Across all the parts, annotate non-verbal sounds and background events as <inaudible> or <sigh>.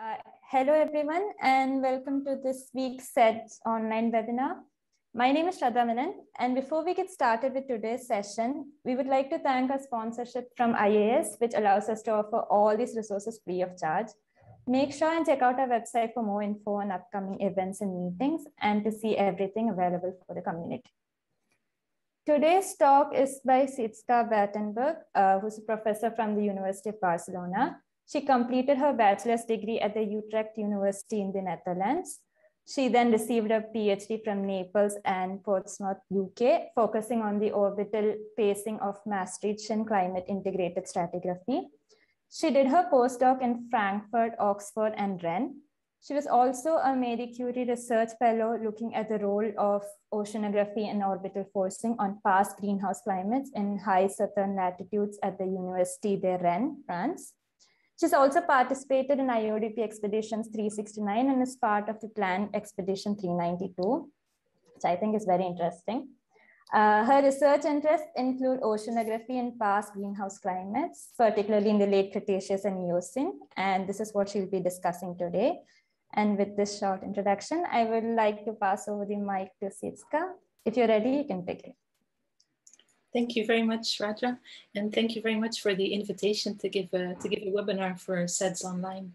Uh, hello, everyone, and welcome to this week's SEDS online webinar. My name is Shraddha Menon, and before we get started with today's session, we would like to thank our sponsorship from IAS, which allows us to offer all these resources free of charge. Make sure and check out our website for more info on upcoming events and meetings and to see everything available for the community. Today's talk is by Sietske Batenburg, uh, who's a professor from the University of Barcelona. She completed her bachelor's degree at the Utrecht University in the Netherlands. She then received a PhD from Naples and Portsmouth, UK, focusing on the orbital pacing of Maastrichtian climate integrated stratigraphy. She did her postdoc in Frankfurt, Oxford, and Rennes. She was also a Marie Curie Research Fellow looking at the role of oceanography and orbital forcing on past greenhouse climates in high southern latitudes at the Université de Rennes, France. She's also participated in IODP Expeditions 369 and is part of the planned Expedition 392, which I think is very interesting. Uh, her research interests include oceanography in past greenhouse climates, particularly in the late Cretaceous and Eocene, and this is what she'll be discussing today. And with this short introduction, I would like to pass over the mic to Sietske. If you're ready, you can begin. Thank you very much, Raja, and thank you very much for the invitation to give a, to give a webinar for SEDS Online.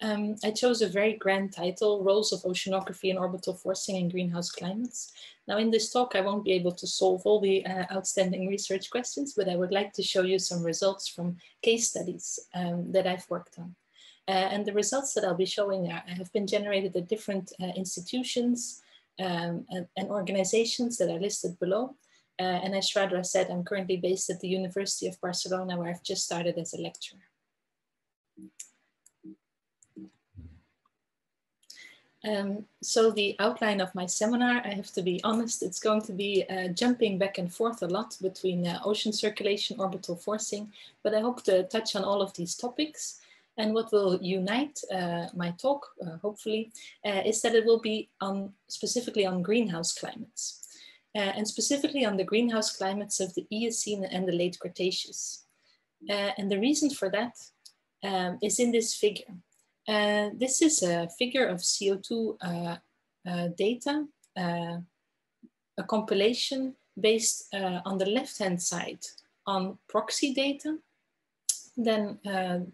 Um, I chose a very grand title, Roles of Oceanography and Orbital Forcing in Greenhouse Climates. Now in this talk, I won't be able to solve all the uh, outstanding research questions, but I would like to show you some results from case studies um, that I've worked on. Uh, and the results that I'll be showing are, have been generated at different uh, institutions um, and, and organizations that are listed below. Uh, and as Shraddha said, I'm currently based at the University of Barcelona, where I've just started as a lecturer. Um, so the outline of my seminar, I have to be honest, it's going to be uh, jumping back and forth a lot between uh, ocean circulation, orbital forcing, but I hope to touch on all of these topics. And what will unite uh, my talk, uh, hopefully, uh, is that it will be on specifically on greenhouse climates uh, and specifically on the greenhouse climates of the Eocene and the late Cretaceous. Uh, and the reason for that um, is in this figure. Uh, this is a figure of CO2 uh, uh, data, uh, a compilation based on the left-hand side on proxy data. Then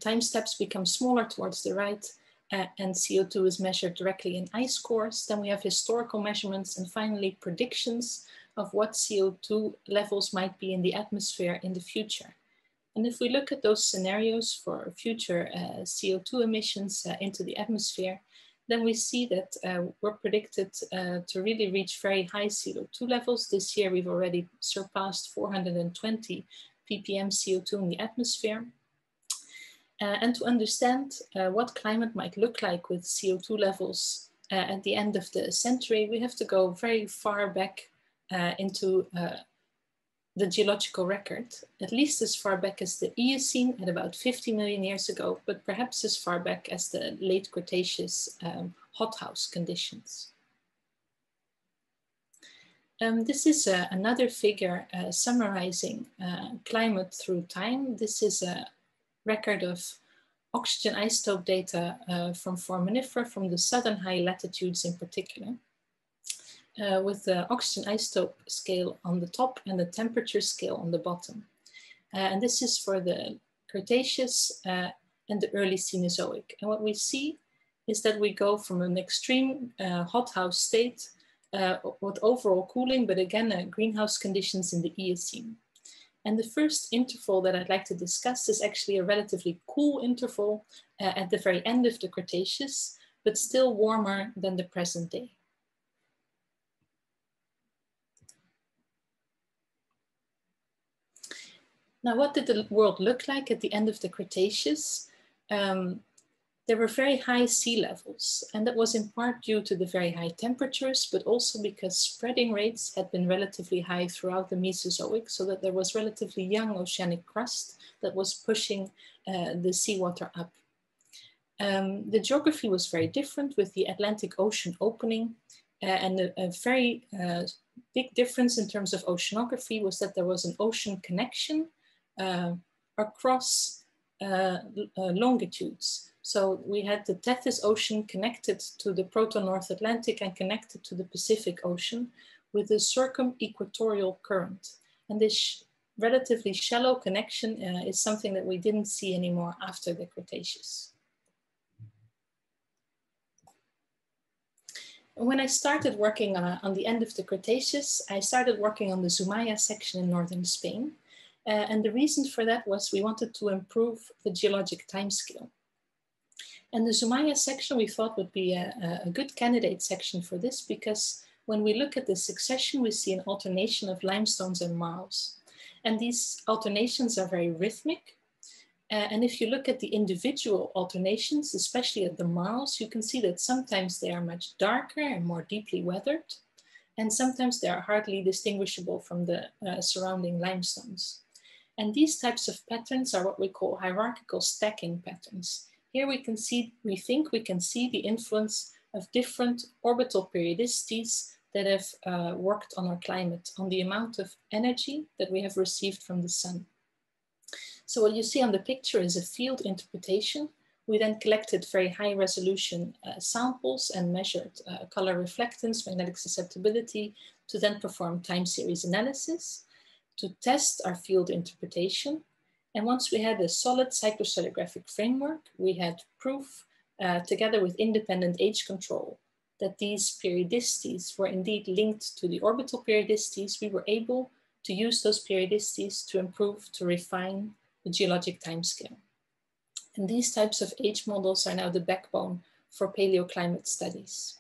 time steps become smaller towards the right uh, and CO2 is measured directly in ice cores. Then we have historical measurements and finally predictions of what CO2 levels might be in the atmosphere in the future. And if we look at those scenarios for future uh, CO2 emissions uh, into the atmosphere, then we see that uh, we're predicted uh, to really reach very high CO2 levels. This year, we've already surpassed 420 ppm CO2 in the atmosphere. Uh, and to understand uh, what climate might look like with CO2 levels uh, at the end of the century, we have to go very far back uh, into uh, the geological record, at least as far back as the Eocene at about 50 million years ago, but perhaps as far back as the late Cretaceous um, hothouse conditions. Um, this is uh, another figure uh, summarizing uh, climate through time. This is a record of oxygen isotope data uh, from foraminifera from the southern high latitudes in particular, uh, with the oxygen isotope scale on the top and the temperature scale on the bottom. Uh, and this is for the Cretaceous uh, and the early Cenozoic. And what we see is that we go from an extreme uh, hothouse state uh, with overall cooling, but again, greenhouse conditions in the Eocene. And the first interval that I'd like to discuss is actually a relatively cool interval uh, at the very end of the Cretaceous, but still warmer than the present day. Now, what did the world look like at the end of the Cretaceous? Um, there were very high sea levels, and that was in part due to the very high temperatures, but also because spreading rates had been relatively high throughout the Mesozoic, so that there was relatively young oceanic crust that was pushing uh, the seawater up. Um, the geography was very different with the Atlantic Ocean opening, uh, and a, a very uh, big difference in terms of oceanography was that there was an ocean connection uh, across uh, uh, longitudes. So we had the Tethys Ocean connected to the Proto-North Atlantic and connected to the Pacific Ocean with a circum-equatorial current. And this relatively shallow connection uh, is something that we didn't see anymore after the Cretaceous. When I started working uh, on the end of the Cretaceous, I started working on the Zumaia section in northern Spain. Uh, and the reason for that was we wanted to improve the geologic timescale. And the Zumaia section we thought would be a, a, good candidate section for this because when we look at the succession, we see an alternation of limestones and marls. And these alternations are very rhythmic. Uh, and if you look at the individual alternations, especially at the marls, you can see that sometimes they are much darker and more deeply weathered. And sometimes they are hardly distinguishable from the uh, surrounding limestones. And these types of patterns are what we call hierarchical stacking patterns. Here we can see, we think we can see the influence of different orbital periodicities that have uh, worked on our climate, on the amount of energy that we have received from the sun. So what you see on the picture is a field interpretation. We then collected very high resolution uh, samples and measured uh, color reflectance, magnetic susceptibility to then perform time series analysis to test our field interpretation and once we had a solid cyclostratigraphic framework, we had proof uh, together with independent age control that these periodicities were indeed linked to the orbital periodicities, we were able to use those periodicities to improve, to refine the geologic timescale. And these types of age models are now the backbone for paleoclimate studies.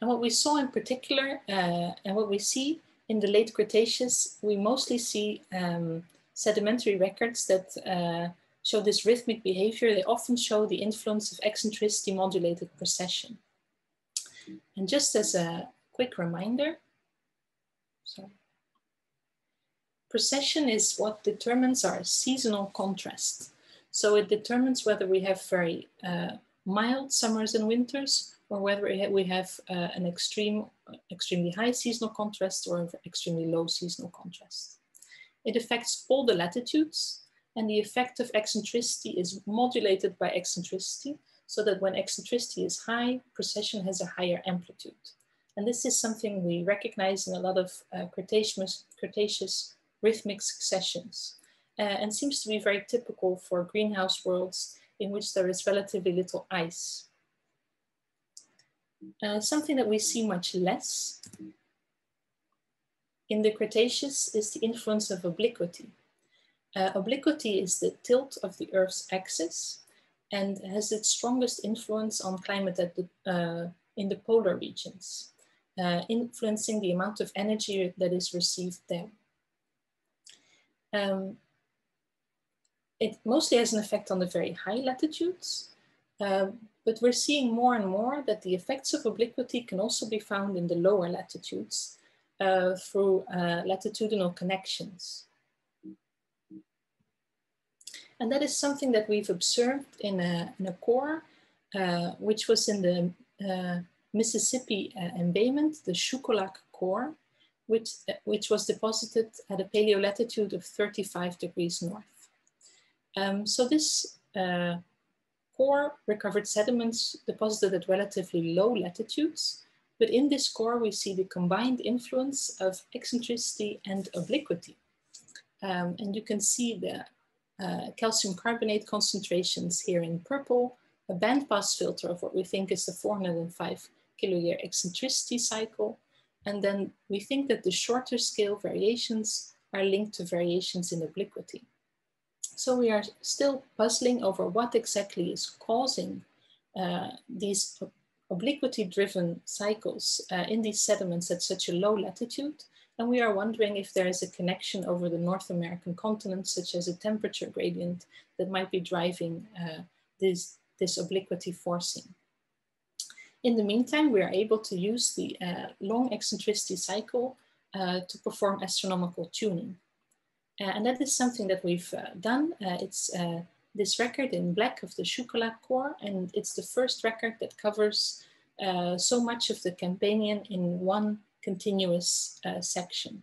And what we saw in particular, uh, and what we see in the late Cretaceous, we mostly see um, sedimentary records that uh, show this rhythmic behavior. They often show the influence of eccentricity modulated precession. And just as a quick reminder, sorry, precession is what determines our seasonal contrast. So it determines whether we have very uh, mild summers and winters or whether we have uh, an extreme, extremely high seasonal contrast or extremely low seasonal contrast. It affects all the latitudes and the effect of eccentricity is modulated by eccentricity so that when eccentricity is high, precession has a higher amplitude. And this is something we recognize in a lot of uh, Cretaceous, Cretaceous rhythmic successions uh, and seems to be very typical for greenhouse worlds in which there is relatively little ice. Uh, something that we see much less in the Cretaceous is the influence of obliquity. Uh, obliquity is the tilt of the Earth's axis and has its strongest influence on climate the, uh, in the polar regions, uh, influencing the amount of energy that is received there. Um, it mostly has an effect on the very high latitudes, uh, but we're seeing more and more that the effects of obliquity can also be found in the lower latitudes uh, through uh, latitudinal connections. And that is something that we've observed in a, in a core, uh, which was in the uh, Mississippi uh, embayment, the Shuqualak core, which, which was deposited at a paleolatitude of 35 degrees north. Um, so this uh, core recovered sediments deposited at relatively low latitudes, but in this core we see the combined influence of eccentricity and obliquity. Um, and you can see the uh, calcium carbonate concentrations here in purple, a bandpass filter of what we think is the 405 kiloyear eccentricity cycle. And then we think that the shorter scale variations are linked to variations in obliquity. So we are still puzzling over what exactly is causing uh, these obliquity-driven cycles uh, in these sediments at such a low latitude. And we are wondering if there is a connection over the North American continent, such as a temperature gradient that might be driving uh, this, this obliquity forcing. In the meantime, we are able to use the uh, long eccentricity cycle uh, to perform astronomical tuning. Uh, and that is something that we've uh, done. Uh, it's this record in black of the Shuqualak core, and it's the first record that covers so much of the Campanian in one continuous section.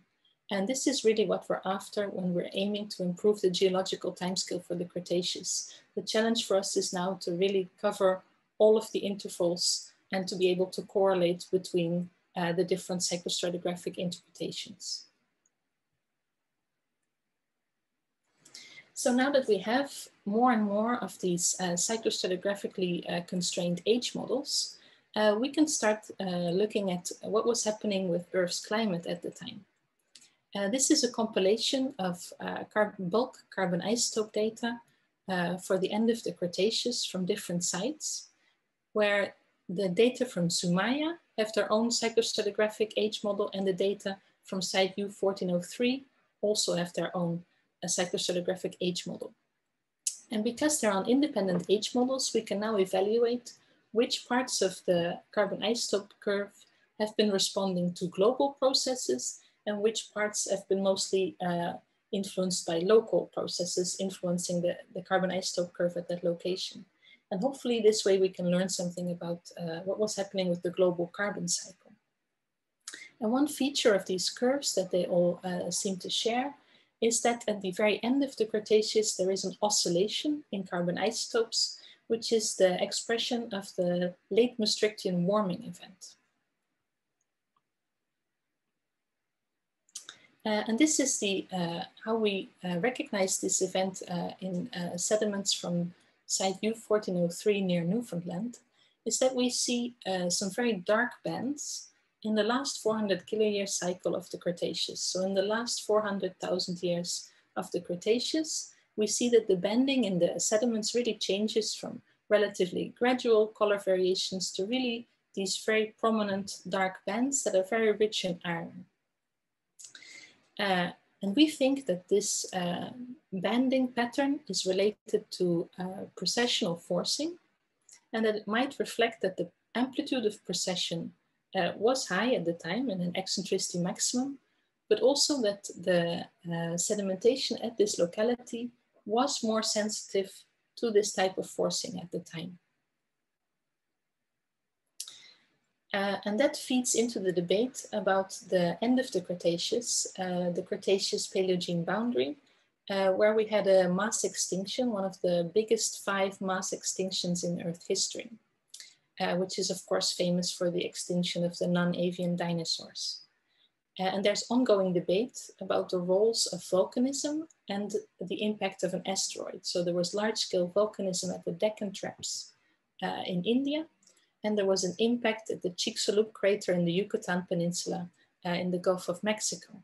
And this is really what we're after when we're aiming to improve the geological timescale for the Cretaceous. The challenge for us is now to really cover all of the intervals and to be able to correlate between uh, the different cyclostratigraphic interpretations. So now that we have more and more of these uh, cyclostratigraphically uh, constrained age models, uh, we can start uh, looking at what was happening with Earth's climate at the time. Uh, this is a compilation of uh, bulk carbon isotope data for the end of the Cretaceous from different sites, where the data from Zumaia have their own cyclostratigraphic age model and the data from site U1403 also have their own uh, cyclostratigraphic age model. And because they're on independent age models, we can now evaluate which parts of the carbon isotope curve have been responding to global processes and which parts have been mostly uh, influenced by local processes influencing the, the carbon isotope curve at that location. And hopefully this way we can learn something about uh, what was happening with the global carbon cycle. And one feature of these curves that they all uh, seem to share is that at the very end of the Cretaceous, there is an oscillation in carbon isotopes, which is the expression of the late Maastrichtian warming event. Uh, and this is the uh, how we uh, recognize this event uh, in uh, sediments from site U1403 near Newfoundland is that we see uh, some very dark bands in the last 400 kiloyear cycle of the Cretaceous. So in the last 400,000 years of the Cretaceous, we see that the bending in the sediments really changes from relatively gradual color variations to really these very prominent dark bands that are very rich in iron. Uh, and we think that this uh, banding pattern is related to uh, precessional forcing and that it might reflect that the amplitude of precession uh, was high at the time and an eccentricity maximum, but also that the uh, sedimentation at this locality was more sensitive to this type of forcing at the time. Uh, and that feeds into the debate about the end of the Cretaceous, uh, the Cretaceous Paleogene boundary, uh, where we had a mass extinction, one of the biggest five mass extinctions in Earth history, uh, which is of course famous for the extinction of the non-avian dinosaurs. Uh, and there's ongoing debate about the roles of volcanism and the impact of an asteroid. So there was large-scale volcanism at the Deccan Traps uh, in India, and there was an impact at the Chicxulub crater in the Yucatan Peninsula uh, in the Gulf of Mexico.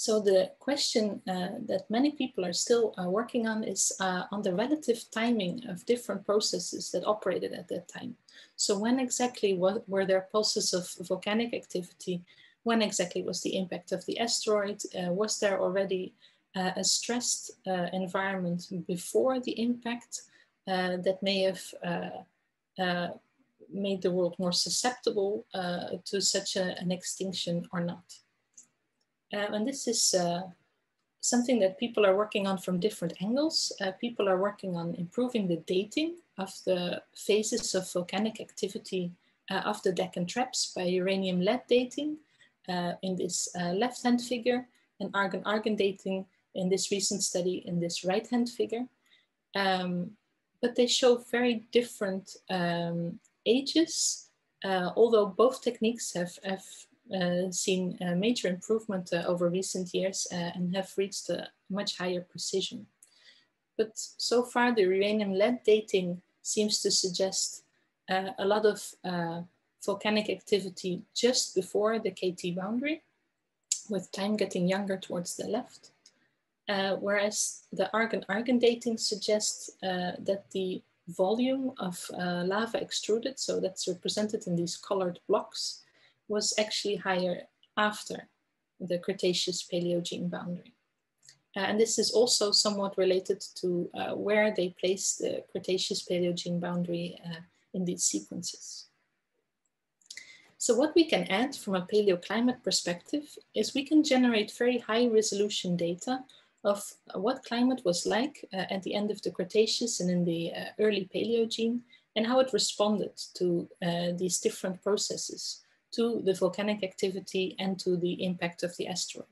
So the question uh, that many people are still uh, working on is uh, on the relative timing of different processes that operated at that time. So when exactly what, were there pulses of volcanic activity? When exactly was the impact of the asteroid? Uh, was there already uh, a stressed environment before the impact that may have uh, made the world more susceptible uh, to such a, an extinction or not. Uh, and this is something that people are working on from different angles. Uh, people are working on improving the dating of the phases of volcanic activity uh, of the Deccan traps by uranium lead dating uh, in this left-hand figure and argon-argon dating in this recent study in this right-hand figure. Um, but they show very different um, ages, uh, although both techniques have, have uh, seen a major improvement uh, over recent years uh, and have reached a much higher precision. But so far, the uranium lead dating seems to suggest uh, a lot of uh, volcanic activity just before the KT boundary, with time getting younger towards the left. Uh, whereas the argon-argon dating suggests uh, that the volume of uh, lava extruded, so that's represented in these colored blocks, was actually higher after the Cretaceous Paleogene boundary. Uh, and this is also somewhat related to uh, where they place the Cretaceous Paleogene boundary in these sequences. So what we can add from a paleoclimate perspective is we can generate very high resolution data of what climate was like uh, at the end of the Cretaceous and in the uh, early Paleogene, and how it responded to uh, these different processes to the volcanic activity and to the impact of the asteroid.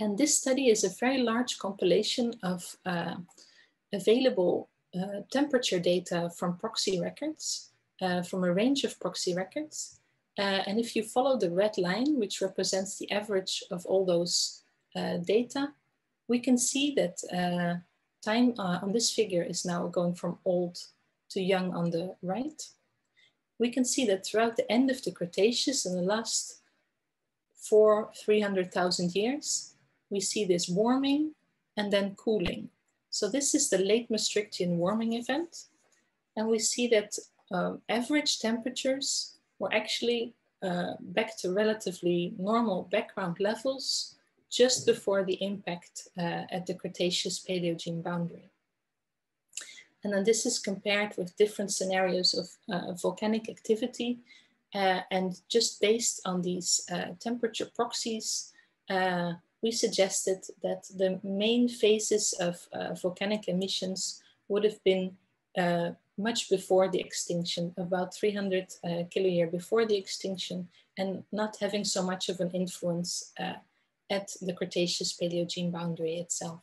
And this study is a very large compilation of uh, available uh, temperature data from proxy records, uh, from a range of proxy records. Uh, and if you follow the red line, which represents the average of all those uh, data, we can see that uh, time on this figure is now going from old to young on the right we can see that throughout the end of the Cretaceous in the last four, 300,000 years, we see this warming and then cooling. So this is the late Maastrichtian warming event. And we see that um, average temperatures were actually uh, back to relatively normal background levels just before the impact uh, at the Cretaceous Paleogene boundary. And then this is compared with different scenarios of uh, volcanic activity. Uh, and just based on these uh, temperature proxies, uh, we suggested that the main phases of uh, volcanic emissions would have been uh, much before the extinction, about 300 kiloyear before the extinction, and not having so much of an influence at the Cretaceous Paleogene boundary itself.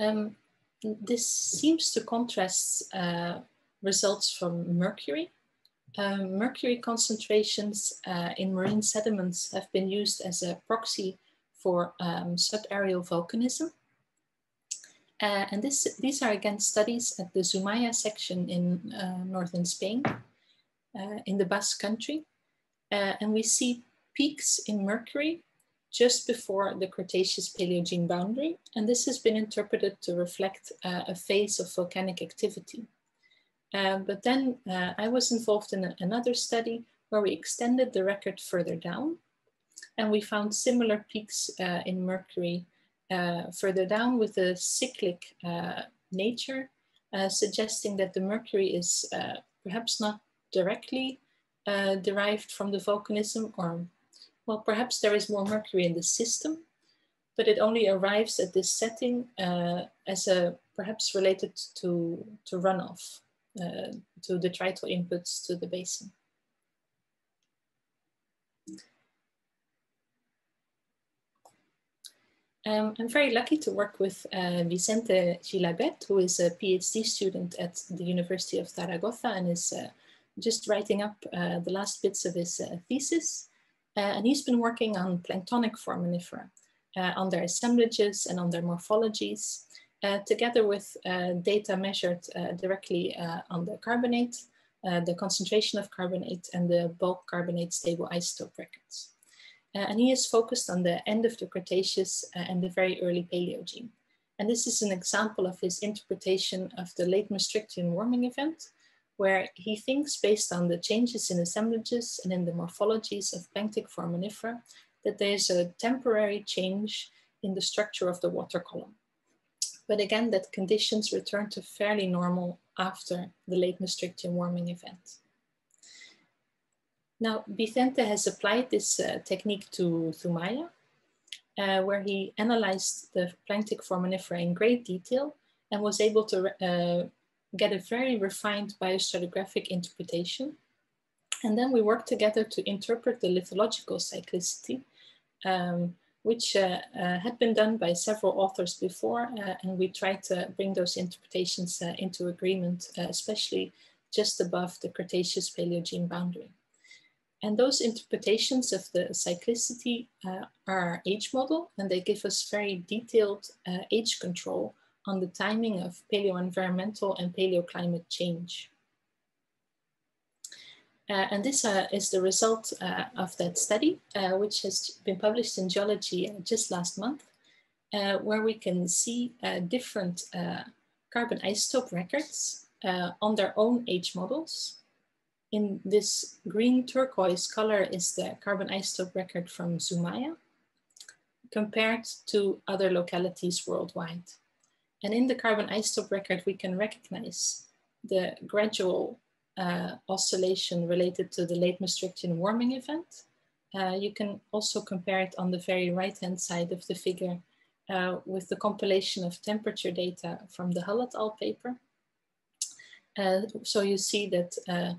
Um, this seems to contrast uh, results from mercury. Um, mercury concentrations uh, in marine sediments have been used as a proxy for um, subaerial volcanism. Uh, and this, these are again studies at the Zumaia section in uh, northern Spain, uh, in the Basque country. Uh, and we see peaks in mercury just before the Cretaceous Paleogene boundary, and this has been interpreted to reflect uh, a phase of volcanic activity. Uh, but then uh, I was involved in a, another study where we extended the record further down, and we found similar peaks uh, in mercury uh, further down with a cyclic uh, nature, suggesting that the mercury is perhaps not directly derived from the volcanism or well, perhaps there is more mercury in the system, but it only arrives at this setting uh, as a perhaps related to, to runoff, uh, to detrital inputs to the basin. Um, I'm very lucky to work with uh, Vicente Gilabert, who is a PhD student at the University of Zaragoza and is uh, just writing up uh, the last bits of his uh, thesis. Uh, and he's been working on planktonic foraminifera, uh, on their assemblages and on their morphologies, uh, together with data measured directly on the carbonate, the concentration of carbonate and the bulk carbonate stable isotope records. and he is focused on the end of the Cretaceous and the very early Paleogene. And this is an example of his interpretation of the late Maastrichtian warming event, where he thinks based on the changes in assemblages and in the morphologies of planktic foraminifera that there's a temporary change in the structure of the water column. But again, that conditions return to fairly normal after the late Maastrichtian warming event. Now, Vicente has applied this uh, technique to Zumaia, uh, where he analyzed the planktic foraminifera in great detail and was able to uh, get a very refined biostratigraphic interpretation. And then we work together to interpret the lithological cyclicity, um, which uh, uh, had been done by several authors before. Uh, and we tried to bring those interpretations uh, into agreement, uh, especially just above the Cretaceous Paleogene boundary. And those interpretations of the cyclicity uh, are age model, and they give us very detailed age control on the timing of paleoenvironmental and paleoclimate change. Uh, and this uh, is the result uh, of that study, uh, which has been published in Geology uh, just last month, uh, where we can see different carbon isotope records on their own age models. In this green turquoise color is the carbon isotope record from Zumaia, compared to other localities worldwide. And in the carbon isotope record, we can recognize the gradual uh, oscillation related to the late Maastrichtian warming event. Uh, you can also compare it on the very right-hand side of the figure uh, with the compilation of temperature data from the Hull et al. paper. Uh, so you see that uh,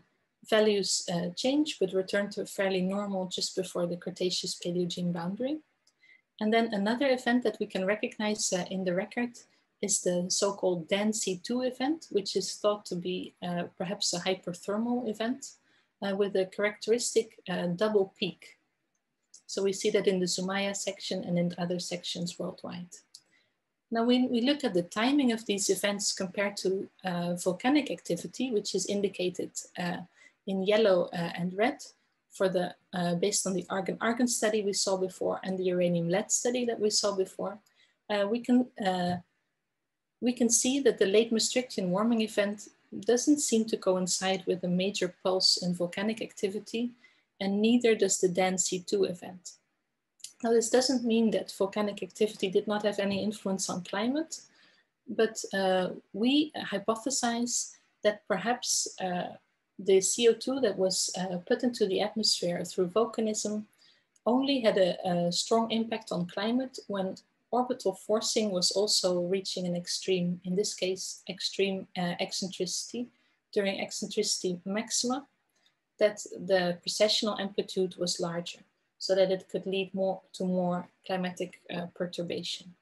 values uh, change but return to fairly normal just before the Cretaceous Paleogene boundary. And then another event that we can recognize in the record is the so-called Dan C2 event, which is thought to be uh, perhaps a hyperthermal event uh, with a characteristic uh, double peak. So we see that in the Zumaia section and in other sections worldwide. Now, when we look at the timing of these events compared to uh, volcanic activity, which is indicated uh, in yellow uh, and red, for the uh, based on the argon-argon study we saw before and the uranium-lead study that we saw before, uh, we can uh, we can see that the late Maastrichtian warming event doesn't seem to coincide with a major pulse in volcanic activity, and neither does the Dan C2 event. Now, this doesn't mean that volcanic activity did not have any influence on climate, but uh, we hypothesize that perhaps uh, the CO2 that was uh, put into the atmosphere through volcanism only had a, a, strong impact on climate when orbital forcing was also reaching an extreme, in this case, extreme uh, eccentricity during eccentricity maxima, that the precessional amplitude was larger so that it could lead more to more climatic uh, perturbation.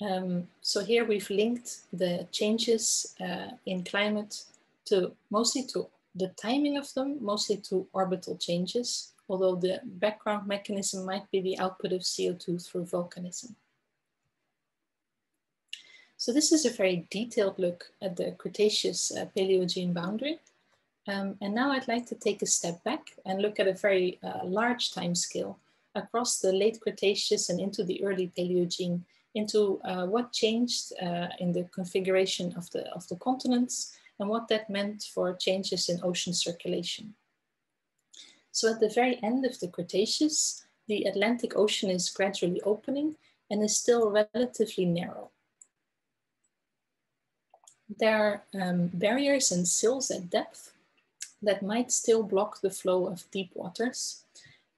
Um, so here we've linked the changes uh, in climate to mostly to the timing of them, mostly to orbital changes, although the background mechanism might be the output of CO2 through volcanism. So this is a very detailed look at the Cretaceous uh, Paleogene boundary. Um, and now I'd like to take a step back and look at a very uh, large time scale across the late Cretaceous and into the early Paleogene, into uh, what changed uh, in the configuration of the, of the continents and what that meant for changes in ocean circulation. So at the very end of the Cretaceous, the Atlantic Ocean is gradually opening and is still relatively narrow. There are um, barriers and sills at depth that might still block the flow of deep waters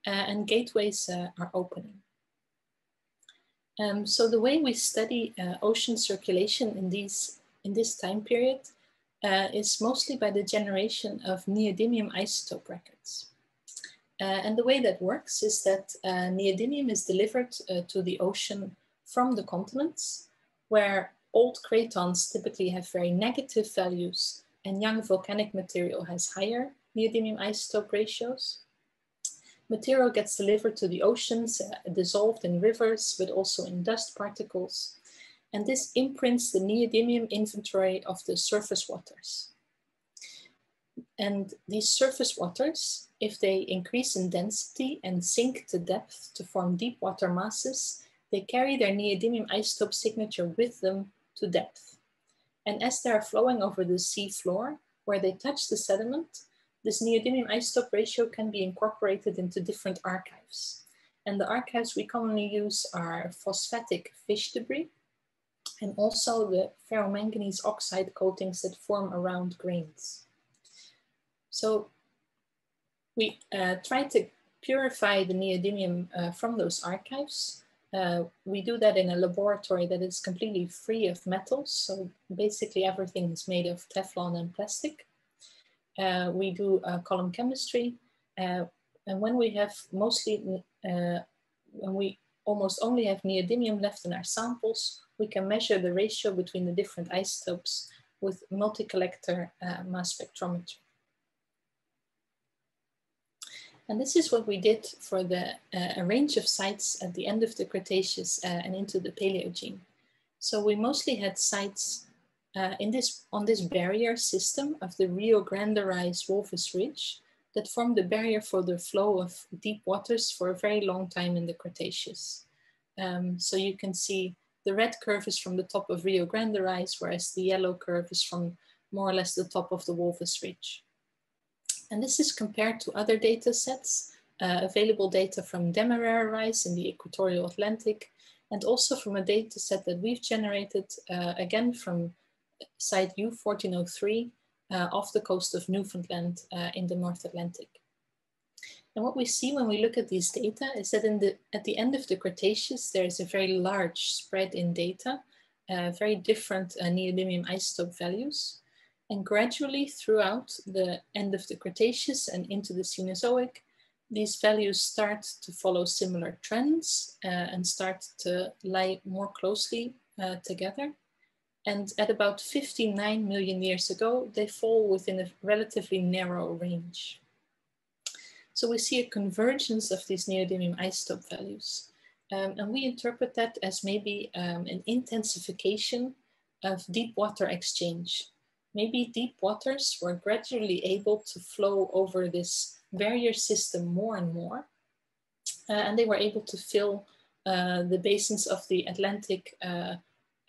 uh, and gateways uh, are opening. Um, so the way we study uh, ocean circulation in, these, in this time period uh, is mostly by the generation of neodymium isotope records. Uh, and the way that works is that uh, neodymium is delivered to the ocean from the continents, where old cratons typically have very negative values and young volcanic material has higher neodymium isotope ratios. Material gets delivered to the oceans, uh, dissolved in rivers, but also in dust particles. And this imprints the neodymium inventory of the surface waters. And these surface waters, if they increase in density and sink to depth to form deep water masses, they carry their neodymium isotope signature with them to depth. And as they are flowing over the sea floor, where they touch the sediment, this neodymium isotope ratio can be incorporated into different archives. And the archives we commonly use are phosphatic fish debris and also the ferromanganese oxide coatings that form around grains. So we uh, try to purify the neodymium uh, from those archives uh, we do that in a laboratory that is completely free of metals. So basically everything is made of Teflon and plastic. Uh, we do uh, column chemistry. Uh, and when we have mostly, when we almost only have neodymium left in our samples, we can measure the ratio between the different isotopes with multi-collector mass spectrometry. And this is what we did for the, uh, a range of sites at the end of the Cretaceous uh, and into the Paleogene. So we mostly had sites uh, in this, on this barrier system of the Rio Grande Rise Walvis Ridge that formed the barrier for the flow of deep waters for a very long time in the Cretaceous. Um, so you can see the red curve is from the top of Rio Grande Rise, whereas the yellow curve is from more or less the top of the Walvis Ridge. And this is compared to other data sets, uh, available data from Demerara Rise in the equatorial Atlantic, and also from a data set that we've generated, uh, again from site U1403 uh, off the coast of Newfoundland uh, in the North Atlantic. And what we see when we look at these data is that in the, at the end of the Cretaceous, there is a very large spread in data, uh, very different uh, neodymium isotope values. And gradually throughout the end of the Cretaceous and into the Cenozoic, these values start to follow similar trends uh, and start to lie more closely uh, together. And at about 59 million years ago, they fall within a relatively narrow range. So we see a convergence of these neodymium isotope values. Um, and we interpret that as maybe um, an intensification of deep water exchange. Maybe deep waters were gradually able to flow over this barrier system more and more. Uh, and they were able to fill uh, the basins of the Atlantic uh,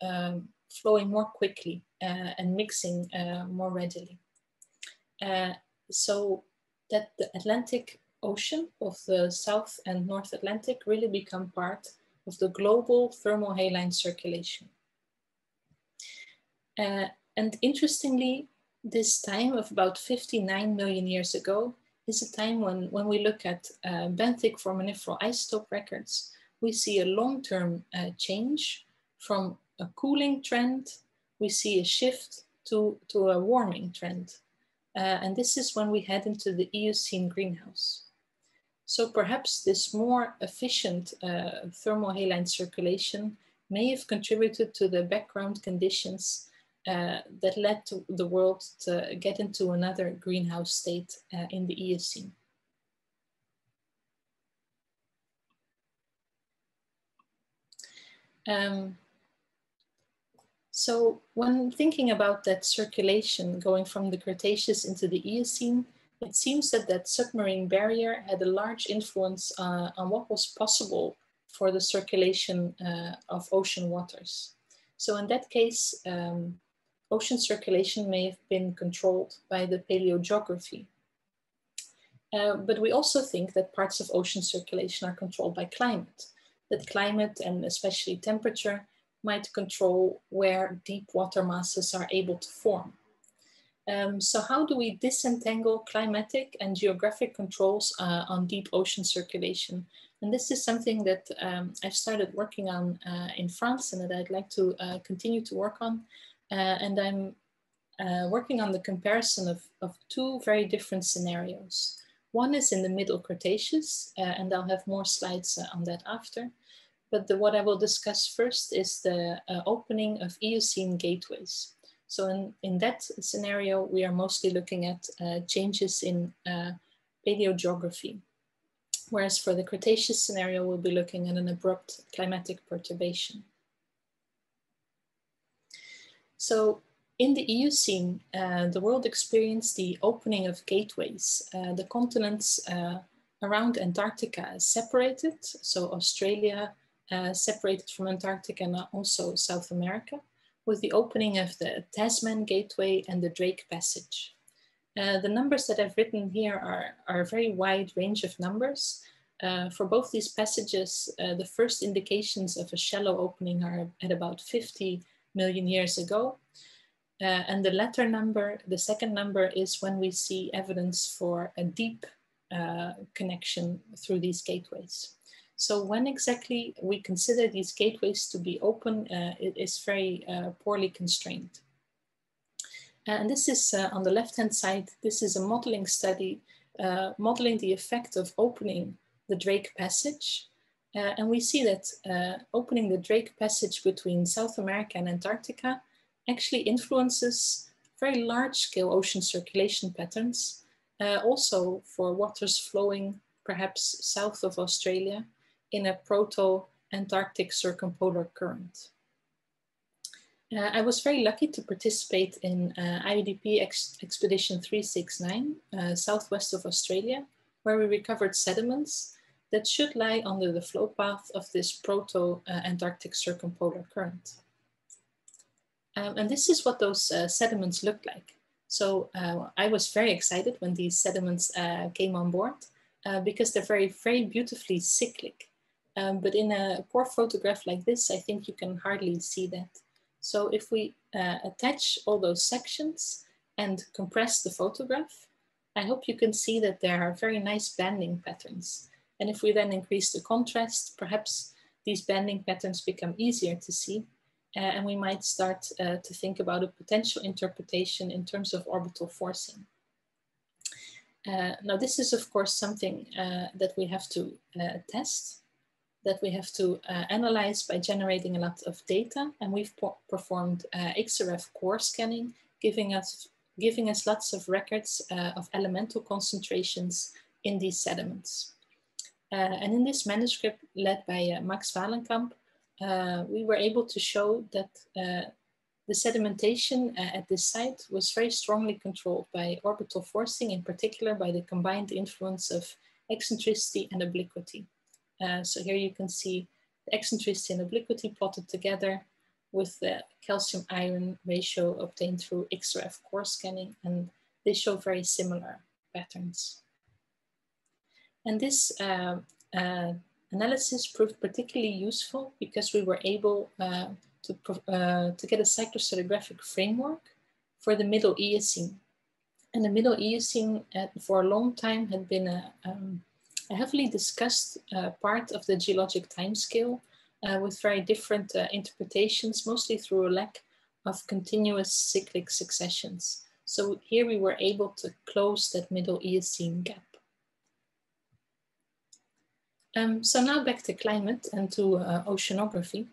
um, flowing more quickly uh, and mixing uh, more readily. Uh, so that the Atlantic Ocean of the South and North Atlantic really become part of the global thermohaline circulation. And interestingly, this time of about 59 million years ago is a time when, when we look at uh, benthic foraminiferal isotope records, we see a long-term uh, change from a cooling trend, we see a shift to, to a warming trend. Uh, and this is when we head into the Eocene greenhouse. So perhaps this more efficient uh, circulation may have contributed to the background conditions uh, that led to the world to get into another greenhouse state uh, in the Eocene. Um, so when thinking about that circulation going from the Cretaceous into the Eocene, it seems that that submarine barrier had a large influence uh, on what was possible for the circulation uh, of ocean waters. So in that case, um, ocean circulation may have been controlled by the paleogeography. Uh, but we also think that parts of ocean circulation are controlled by climate, that climate and especially temperature might control where deep water masses are able to form. Um, so how do we disentangle climatic and geographic controls uh, on deep ocean circulation? And this is something that um, I've started working on uh, in France and that I'd like to uh, continue to work on and I'm uh, working on the comparison of, of two very different scenarios. One is in the Middle Cretaceous, uh, and I'll have more slides on that after. But the, what I will discuss first is the opening of Eocene gateways. So in, in that scenario, we are mostly looking at uh, changes in uh, paleogeography. Whereas for the Cretaceous scenario, we'll be looking at an abrupt climatic perturbation. So in the Eocene, uh, the world experienced the opening of gateways. Uh, the continents uh, around Antarctica separated, so Australia uh, separated from Antarctica and also South America, with the opening of the Tasman Gateway and the Drake Passage. Uh, the numbers that I've written here are, are a very wide range of numbers. Uh, for both these passages, the first indications of a shallow opening are at about 50 million years ago. Uh, and the latter number, the second number, is when we see evidence for a deep uh, connection through these gateways. So when exactly we consider these gateways to be open, uh, it is very uh, poorly constrained. And this is uh, on the left-hand side, this is a modeling study uh, modeling the effect of opening the Drake Passage uh, and we see that uh, opening the Drake Passage between South America and Antarctica actually influences very large scale ocean circulation patterns, uh, also for waters flowing perhaps south of Australia in a proto-Antarctic circumpolar current. Uh, I was very lucky to participate in uh, IODP ex Expedition 369, uh, southwest of Australia, where we recovered sediments that should lie under the flow path of this proto-Antarctic circumpolar current. Um, and this is what those uh, sediments look like. So uh, I was very excited when these sediments uh, came on board uh, because they're very, very beautifully cyclic. Um, but in a poor photograph like this, I think you can hardly see that. So if we uh, attach all those sections and compress the photograph, I hope you can see that there are very nice banding patterns. And if we then increase the contrast, perhaps these banding patterns become easier to see. Uh, and we might start uh, to think about a potential interpretation in terms of orbital forcing. Uh, now, this is, of course, something uh, that we have to uh, test, that we have to uh, analyze by generating a lot of data. And we've performed XRF core scanning, giving us, giving us lots of records of elemental concentrations in these sediments. And in this manuscript led by Max Wahlenkamp, uh, we were able to show that uh, the sedimentation uh, at this site was very strongly controlled by orbital forcing, in particular by the combined influence of eccentricity and obliquity. Uh, so here you can see the eccentricity and obliquity plotted together with the calcium iron ratio obtained through XRF core scanning, and they show very similar patterns. And this uh, uh, analysis proved particularly useful because we were able uh, to, uh, to get a cyclostratigraphic framework for the Middle Eocene. And the Middle Eocene uh, for a long time had been a, um, a heavily discussed part of the geologic timescale uh, with very different interpretations, mostly through a lack of continuous cyclic successions. So here we were able to close that Middle Eocene gap. Um, so now back to climate and to uh, oceanography.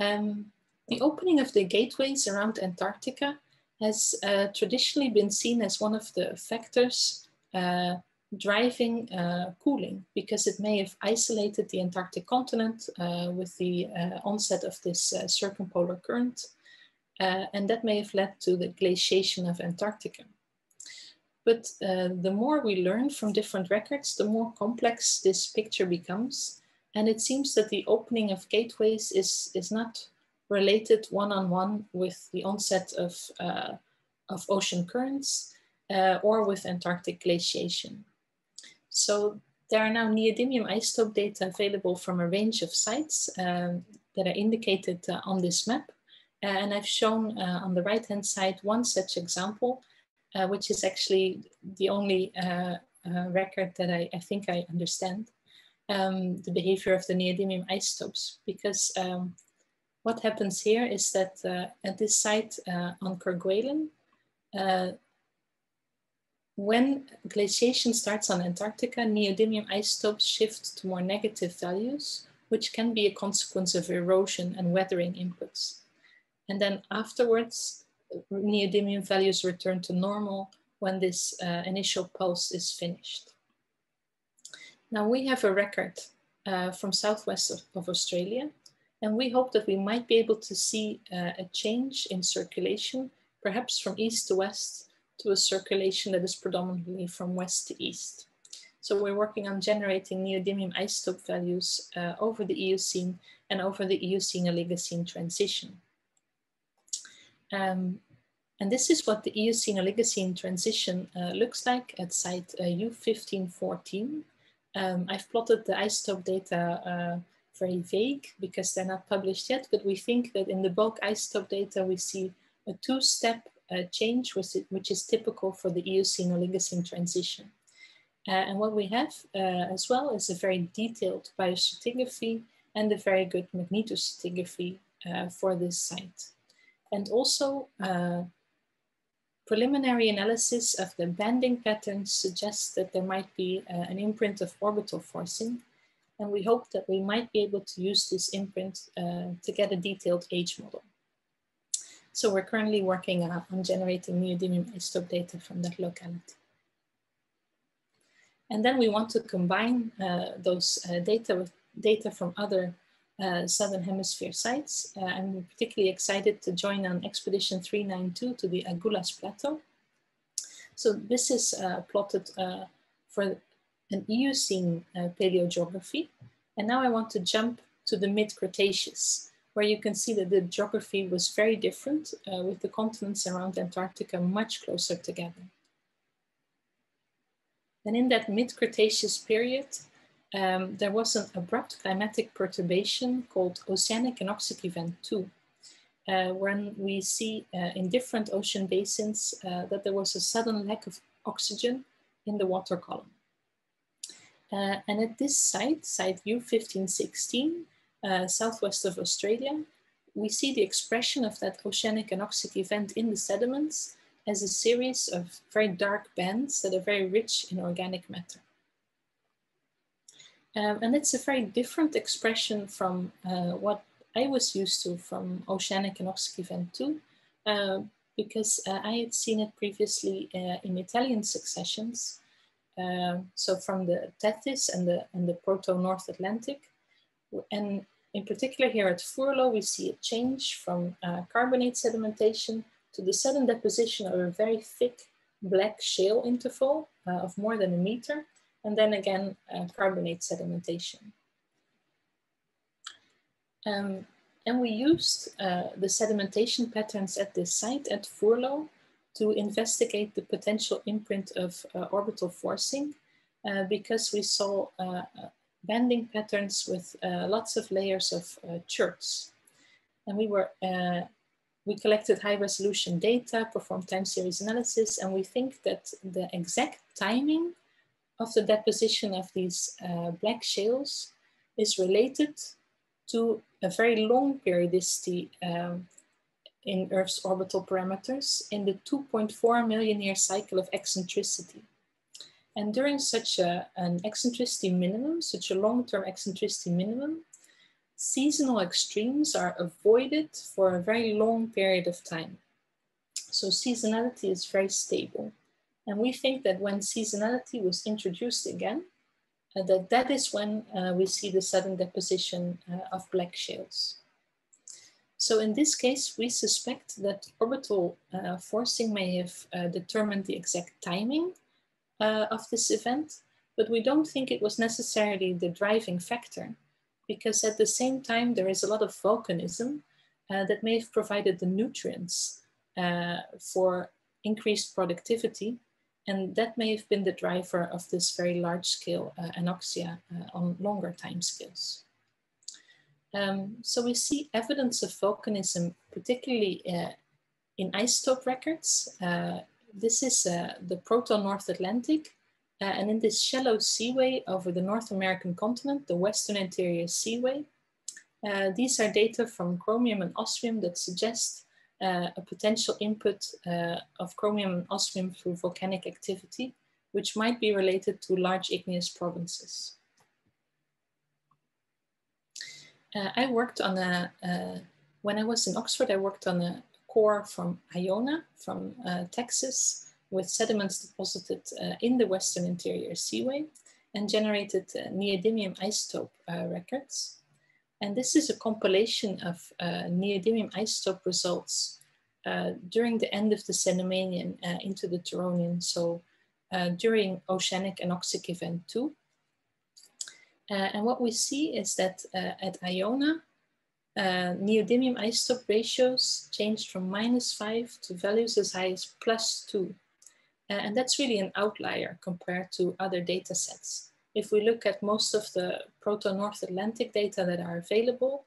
Um, the opening of the gateways around Antarctica has uh, traditionally been seen as one of the factors uh, driving uh, cooling because it may have isolated the Antarctic continent uh, with the uh, onset of this circumpolar current. and that may have led to the glaciation of Antarctica. But uh, the more we learn from different records, the more complex this picture becomes. And it seems that the opening of gateways is, is not related one-on-one -on -one with the onset of, uh, of ocean currents uh, or with Antarctic glaciation. So there are now neodymium isotope data available from a range of sites um, that are indicated uh, on this map. and I've shown uh, on the right-hand side one such example uh, which is actually the only uh, uh, record that I, I, think I understand, um, the behavior of the neodymium isotopes. Because um, what happens here is that uh, at this site uh, on Kerguelen, when glaciation starts on Antarctica, neodymium isotopes shift to more negative values, which can be a consequence of erosion and weathering inputs. And then afterwards, neodymium values return to normal when this uh, initial pulse is finished. Now we have a record uh, from southwest of, of, Australia, and we hope that we might be able to see uh, a change in circulation, perhaps from east to west, to a circulation that is predominantly from west to east. So we're working on generating neodymium isotope values uh, over the Eocene and over the Eocene-Oligocene transition. Um, and this is what the Eocene Oligocene transition uh, looks like at site uh, U1514. Um, I've plotted the isotope data uh, very vague because they're not published yet, but we think that in the bulk isotope data, we see a two-step uh, change, which is, which is, typical for the Eocene Oligocene transition. Uh, and what we have uh, as well is a very detailed biostratigraphy and a very good magnetostratigraphy for this site and also uh, preliminary analysis of the banding patterns suggests that there might be uh, an imprint of orbital forcing. And we hope that we might be able to use this imprint uh, to get a detailed age model. So we're currently working uh, on generating neodymium isotope data from that locality. And then we want to combine uh, those data with data from other uh, Southern Hemisphere sites. Uh, I'm particularly excited to join on Expedition 392 to the Agulhas Plateau. So this is uh, plotted uh, for an Eocene uh, paleogeography. And now I want to jump to the mid-Cretaceous, where you can see that the geography was very different with the continents around Antarctica much closer together. And in that mid-Cretaceous period, um, there was an abrupt climatic perturbation called Oceanic Anoxic Event 2, uh, when we see uh, in different ocean basins uh, that there was a sudden lack of oxygen in the water column. Uh, and at this site, site U1516, uh, southwest of Australia, we see the expression of that oceanic anoxic event in the sediments as a series of very dark bands that are very rich in organic matter. Um, and it's a very different expression from uh, what I was used to from Oceanic Anoxic Event 2, uh, because uh, I had seen it previously uh, in Italian successions. Um, so from the Tethys and the, and the Proto-North Atlantic. And in particular here at Furlo, we see a change from uh, carbonate sedimentation to the sudden deposition of a very thick black shale interval uh, of more than a meter and then again uh, carbonate sedimentation. Um, and we used uh, the sedimentation patterns at this site at Furlo to investigate the potential imprint of uh, orbital forcing uh, because we saw uh, banding patterns with uh, lots of layers of cherts. And we were we collected high resolution data, performed time series analysis, and we think that the exact timing of the deposition of these uh, black shales is related to a very long periodicity um, in Earth's orbital parameters in the 2.4 million year cycle of eccentricity. And during such a, an eccentricity minimum, such a long-term eccentricity minimum, seasonal extremes are avoided for a very long period of time. So seasonality is very stable. And we think that when seasonality was introduced again, uh, that that is when uh, we see the sudden deposition uh, of black shales. So in this case, we suspect that orbital uh, forcing may have uh, determined the exact timing uh, of this event, but we don't think it was necessarily the driving factor because at the same time, there is a lot of volcanism that may have provided the nutrients for increased productivity and that may have been the driver of this very large scale uh, anoxia uh, on longer time scales. Um, so we see evidence of volcanism, particularly uh, in isotope records. Uh, this is uh, the Proto-North Atlantic, uh, and in this shallow seaway over the North American continent, the Western Interior Seaway, these are data from chromium and osmium that suggest uh, a potential input uh, of chromium and osmium through volcanic activity, which might be related to large igneous provinces. Uh, I worked on a, uh, when I was in Oxford, I worked on a core from Iona, from uh, Texas, with sediments deposited uh, in the Western Interior Seaway and generated neodymium isotope records. And this is a compilation of uh, neodymium isotope results uh, during the end of the Cenomanian uh, into the Turonian, so uh, during oceanic anoxic event two. Uh, and what we see is that uh, at Iona, neodymium isotope ratios changed from minus five to values as high as plus two. and that's really an outlier compared to other data sets if we look at most of the proto-North Atlantic data that are available,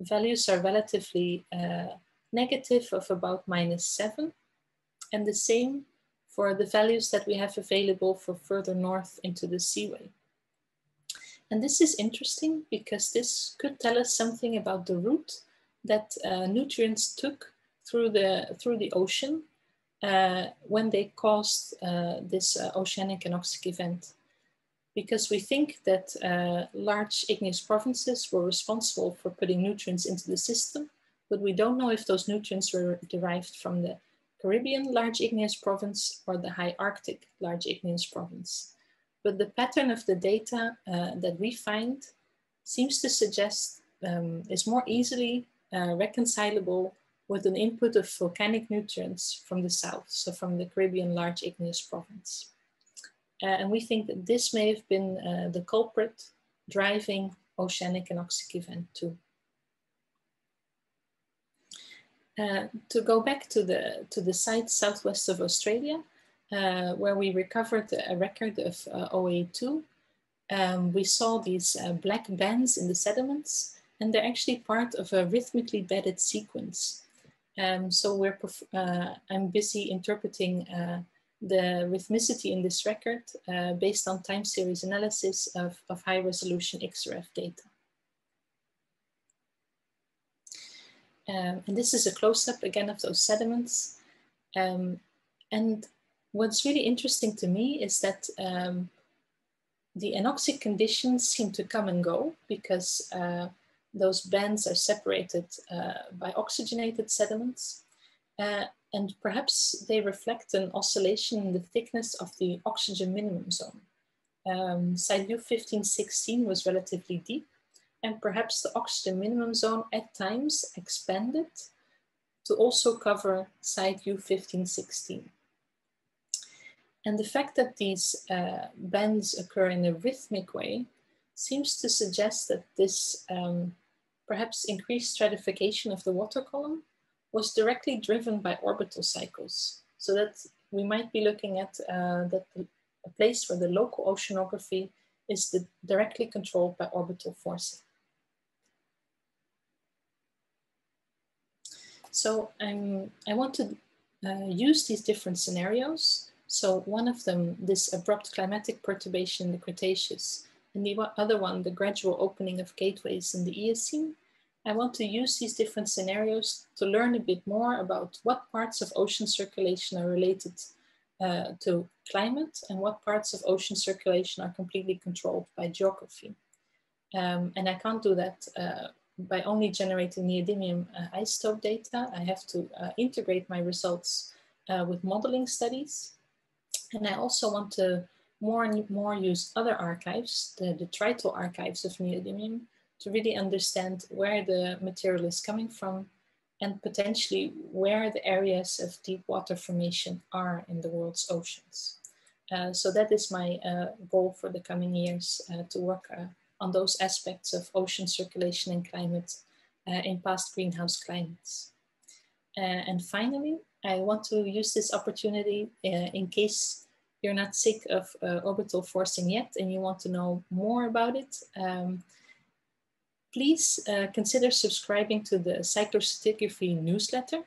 values are relatively uh, negative of about minus seven. And the same for the values that we have available for further north into the seaway. And this is interesting because this could tell us something about the route that uh, nutrients took through the, through the ocean uh, when they caused uh, this uh, oceanic anoxic event because we think that uh, large igneous provinces were responsible for putting nutrients into the system, but we don't know if those nutrients were derived from the Caribbean large igneous province or the high Arctic large igneous province. But the pattern of the data uh, that we find seems to suggest um, is more easily uh, reconcilable with an input of volcanic nutrients from the south, so from the Caribbean large igneous province. Uh, and we think that this may have been uh, the culprit driving oceanic anoxic event two. Uh, to go back to the, to the site southwest of Australia, uh, where we recovered a record of uh, OA2, um, we saw these uh, black bands in the sediments, and they're actually part of a rhythmically bedded sequence. Um, so we're I'm busy interpreting the rhythmicity in this record uh, based on time series analysis of, of high resolution XRF data. Um, and this is a close-up again of those sediments. Um, and what's really interesting to me is that um, the anoxic conditions seem to come and go because uh, those bands are separated uh, by oxygenated sediments. Uh, and perhaps they reflect an oscillation in the thickness of the oxygen minimum zone. Um, site U1516 was relatively deep, and perhaps the oxygen minimum zone at times expanded to also cover site U1516. And the fact that these uh, bands occur in a rhythmic way seems to suggest that this um, perhaps increased stratification of the water column was directly driven by orbital cycles. So that we might be looking at uh, that a place where the local oceanography is the, directly controlled by orbital forcing. So I'm, I want to uh, use these different scenarios. So one of them, this abrupt climatic perturbation in the Cretaceous, and the other one, the gradual opening of gateways in the Eocene, I want to use these different scenarios to learn a bit more about what parts of ocean circulation are related uh, to climate and what parts of ocean circulation are completely controlled by geography. Um, and I can't do that uh, by only generating neodymium uh, isotope data. I have to uh, integrate my results uh, with modeling studies. And I also want to more and more use other archives, the, the archives of neodymium, to really understand where the material is coming from and potentially where the areas of deep water formation are in the world's oceans. Uh, so that is my uh, goal for the coming years uh, to work uh, on those aspects of ocean circulation and climate uh, in past greenhouse climates. Uh, and finally, I want to use this opportunity in case you're not sick of orbital forcing yet and you want to know more about it. Um, please uh, consider subscribing to the cyclostratigraphy newsletter.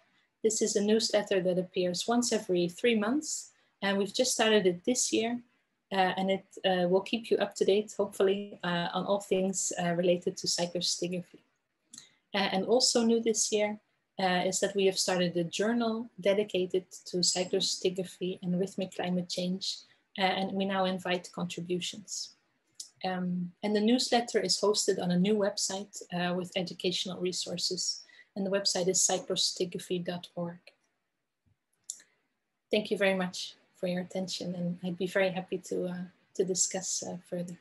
This is a newsletter that appears once every three months, and we've just started it this year, uh, and it uh, will keep you up to date, hopefully, uh, on all things uh, related to cyclostratigraphy. Uh, and also new this year is that we have started a journal dedicated to cyclostratigraphy and rhythmic climate change, and we now invite contributions. Um, and the newsletter is hosted on a new website uh, with educational resources. And the website is cyclostratigraphy.org. Thank you very much for your attention and I'd be very happy to, uh, to discuss uh, further.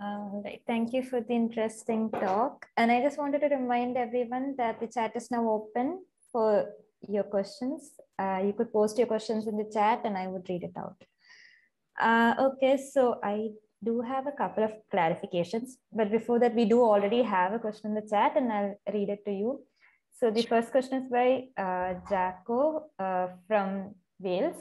All right, thank you for the interesting talk. And I just wanted to remind everyone that the chat is now open for your questions. Uh, you could post your questions in the chat and I would read it out. Uh, okay, so I do have a couple of clarifications, but before that, we do already have a question in the chat and I'll read it to you. So the first question is by uh, Jaco uh, from Wales.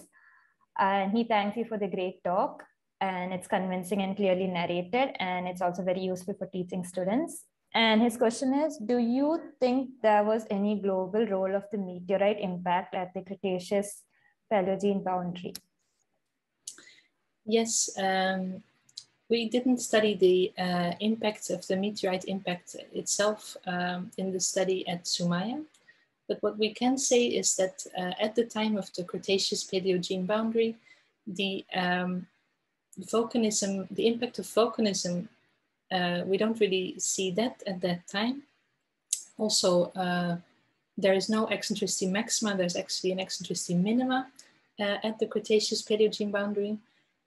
And he thanks you for the great talk and it's convincing and clearly narrated and it's also very useful for teaching students. And his question is, do you think there was any global role of the meteorite impact at the Cretaceous Paleogene boundary? Yes, um, we didn't study the uh, impact of the meteorite impact itself um, in the study at Zumaia. But what we can say is that uh, at the time of the Cretaceous Paleogene boundary, the um, volcanism, the impact of volcanism, uh, we don't really see that at that time. Also, uh, there is no eccentricity maxima, there's actually an eccentricity minima uh, at the Cretaceous Paleogene boundary.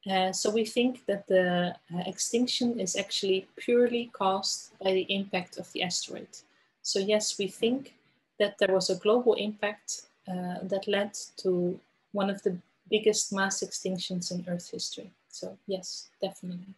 Uh, so we think that the uh, extinction is actually purely caused by the impact of the asteroid. So yes, we think that there was a global impact uh, that led to one of the biggest mass extinctions in Earth history. So yes, definitely.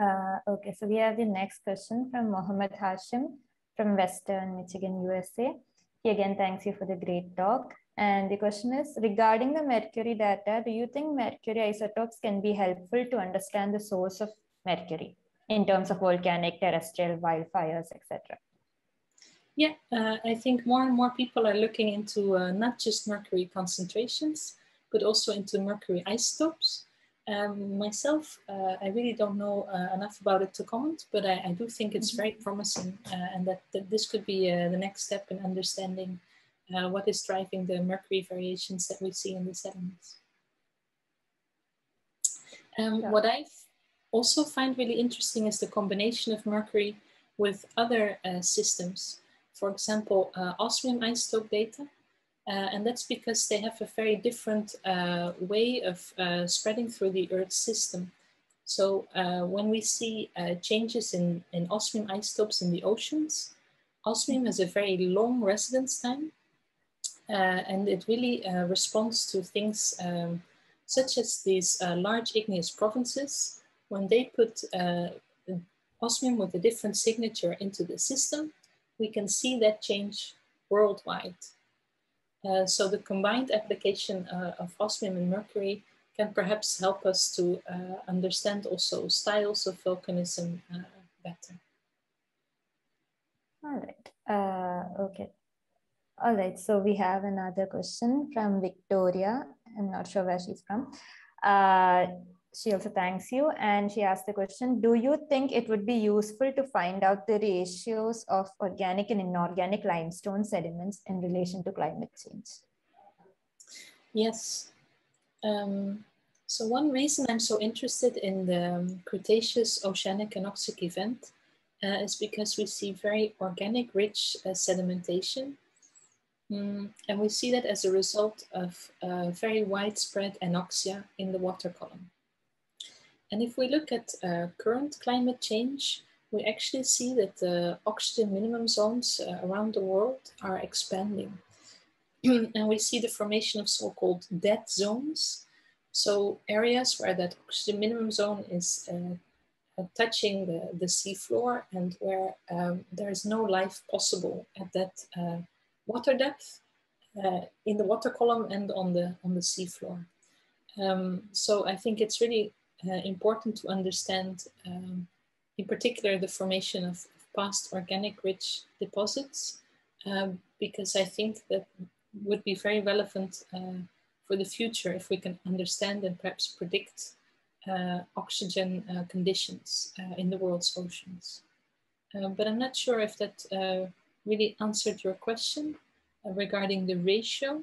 Uh, okay, so we have the next question from Mohammed Hashim from Western Michigan, USA. He again thanks you for the great talk. And the question is regarding the mercury data, do you think mercury isotopes can be helpful to understand the source of mercury in terms of volcanic, terrestrial, wildfires, etc.? Yeah, uh, I think more and more people are looking into uh, not just mercury concentrations, but also into mercury isotopes. Um, myself, uh, I really don't know uh, enough about it to comment, but I, I do think it's mm -hmm. very promising uh, and that, that, this could be uh, the next step in understanding what is driving the mercury variations that we see in the sediments. Um, yeah. What I also find really interesting is the combination of mercury with other systems for example, uh, osmium isotope data. Uh, and that's because they have a very different uh, way of uh, spreading through the Earth system. So uh, when we see uh, changes in, in osmium isotopes in the oceans, osmium has a very long residence time. And it really responds to things um, such as these large igneous provinces. When they put osmium with a different signature into the system, we can see that change worldwide. Uh, so the combined application uh, of osmium and mercury can perhaps help us to uh, understand also styles of volcanism uh, better. All right. Uh, okay. All right. So we have another question from Victoria. I'm not sure where she's from. Uh, she also thanks you and she asked the question do you think it would be useful to find out the ratios of organic and inorganic limestone sediments in relation to climate change yes um, so one reason i'm so interested in the cretaceous oceanic anoxic event uh, is because we see very organic rich uh, sedimentation Mm, and we see that as a result of uh, very widespread anoxia in the water column. And if we look at uh, current climate change, we actually see that the oxygen minimum zones uh, around the world are expanding. <clears throat> and we see the formation of so-called dead zones. So areas where that oxygen minimum zone is uh, touching the, the seafloor and where um, there is no life possible at that uh, water depth uh, in the water column and on the, on the seafloor. Um, so I think it's really uh, important to understand, um, in particular, the formation of, past organic rich deposits, um, because I think that would be very relevant uh, for the future if we can understand and perhaps predict uh, oxygen uh, conditions uh, in the world's oceans. Uh, but I'm not sure if that really answered your question regarding the ratio.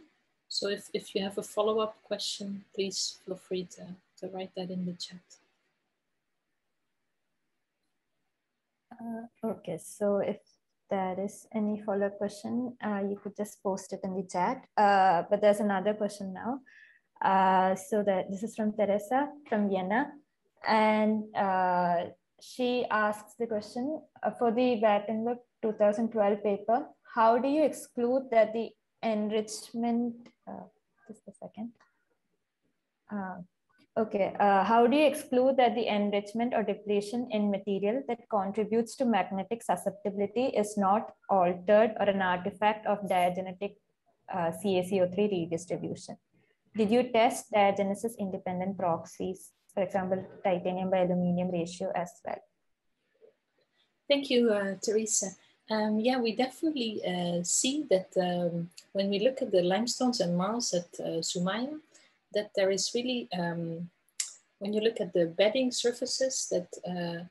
So if, if you have a follow-up question, please feel free to to write that in the chat. Uh, okay, so if there is any follow-up question, uh, you could just post it in the chat. Uh, but there's another question now. Uh, so that this is from Teresa from Vienna. And uh, she asks the question, uh, for the Batenburg 2012 paper, how do you exclude that the enrichment, just a second, Okay, uh, how do you exclude that the enrichment or depletion in material that contributes to magnetic susceptibility is not altered or an artifact of diagenetic uh, CaCO3 redistribution? Did you test diagenesis independent proxies, for example, titanium by aluminum ratio as well? Thank you, uh, Teresa. Um, yeah, we definitely uh, see that um, when we look at the limestones and marls at uh, Zumaia, that there is really, um, when you look at the bedding surfaces, that uh,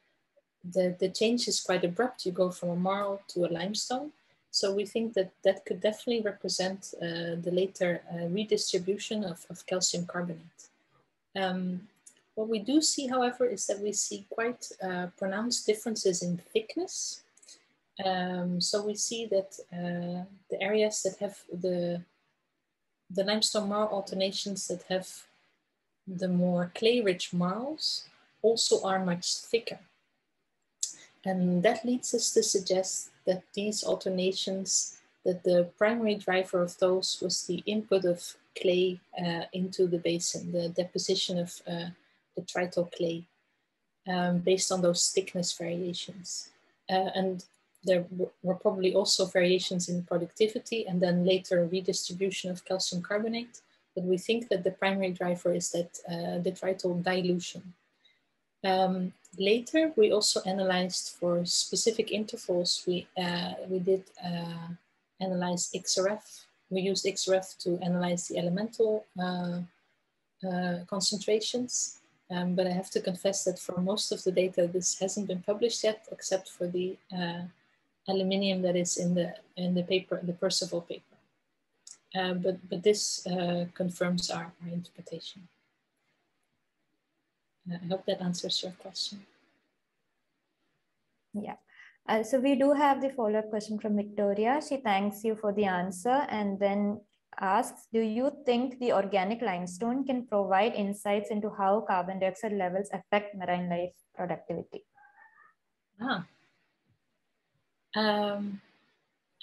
the, the change is quite abrupt. You go from a marl to a limestone. So we think that that could definitely represent uh, the later uh, redistribution of, of calcium carbonate. Um, what we do see, however, is that we see quite uh, pronounced differences in thickness. Um, so we see that uh, the areas that have the the limestone marl alternations that have the more clay-rich marls also are much thicker. And that leads us to suggest that these alternations, that the primary driver of those was the input of clay uh, into the basin, the deposition of uh, detrital clay um, based on those thickness variations. Uh, and there were probably also variations in productivity and then later redistribution of calcium carbonate. But we think that the primary driver is that uh, detrital dilution. Um, later, we also analyzed for specific intervals. We uh, we did uh, analyze XRF. We used XRF to analyze the elemental uh, uh, concentrations. Um, but I have to confess that for most of the data, this hasn't been published yet, except for the uh, aluminium that is in the in the paper, the Percival paper. Uh, but but this uh, confirms our, our interpretation. Uh, I hope that answers your question. Yeah. Uh, so we do have the follow-up question from Victoria. She thanks you for the answer and then asks, do you think the organic limestone can provide insights into how carbon dioxide levels affect marine life productivity? Ah. Um,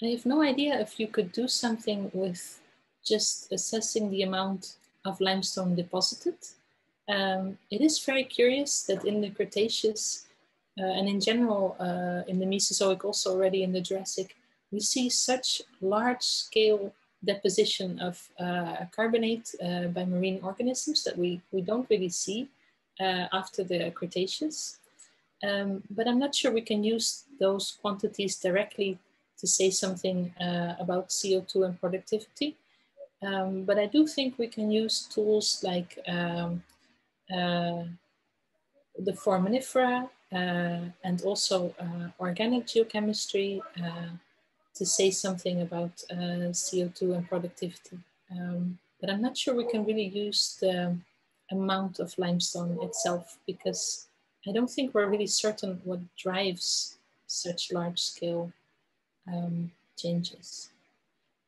I have no idea if you could do something with just assessing the amount of limestone deposited. Um, it is very curious that in the Cretaceous uh, and in general uh, in the Mesozoic, also already in the Jurassic, we see such large scale deposition of uh, carbonate uh, by marine organisms that we, we don't really see uh, after the Cretaceous. Um, but I'm not sure we can use those quantities directly to say something uh, about CO2 and productivity. Um, but I do think we can use tools like um, uh, the foraminifera uh, and also organic geochemistry to say something about uh, CO2 and productivity. Um, but I'm not sure we can really use the amount of limestone itself because I don't think we're really certain what drives such large scale um, changes.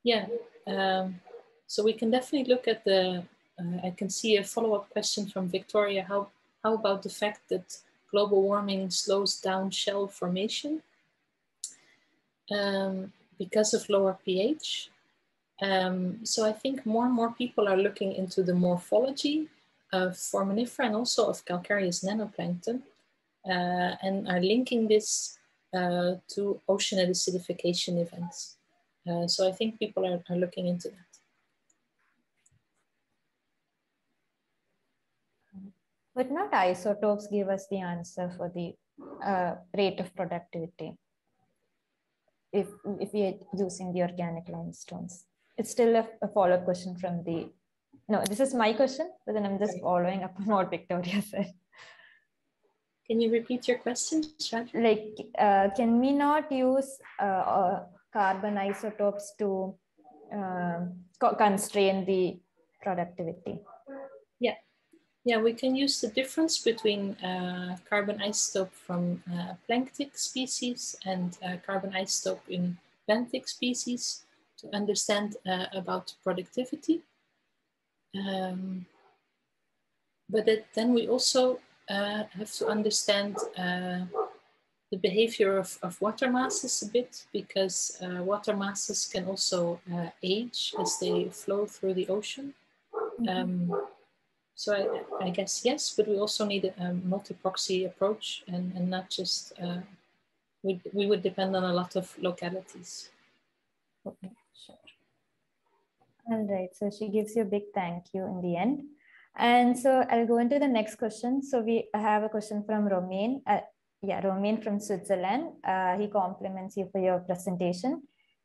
Yeah, um, so we can definitely look at the, uh, I can see a follow-up question from Victoria. How, how about the fact that global warming slows down shell formation? Um, because of lower pH. Um, so I think more and more people are looking into the morphology of foraminifera and also of calcareous nanoplankton uh, and are linking this uh, to ocean acidification events. Uh, so I think people are, are looking into that. But not isotopes give us the answer for the uh, rate of productivity if, if we are using the organic limestones. It's still a, a follow-up question from the, no, this is my question, but then I'm just following up on what Victoria <laughs> said. Can you repeat your question, Like, uh, can we not use uh, uh, carbon isotopes to um, constrain the productivity? Yeah, we can use the difference between uh, carbon isotope from uh, planktic species and uh, carbon isotope in benthic species to understand uh, about productivity. Um, but that, then we also uh, have to understand uh, the behavior of, of, water masses a bit because water masses can also age as they flow through the ocean. Mm -hmm. um, so I, I, guess yes, but we also need a, multi-proxy approach and, and not just, uh, we, we would depend on a lot of localities. Okay, sure. All right, so she gives you a big thank you in the end. And so I'll go into the next question. So we have a question from Romain. Uh, yeah, Romain from Switzerland. Uh, he compliments you for your presentation.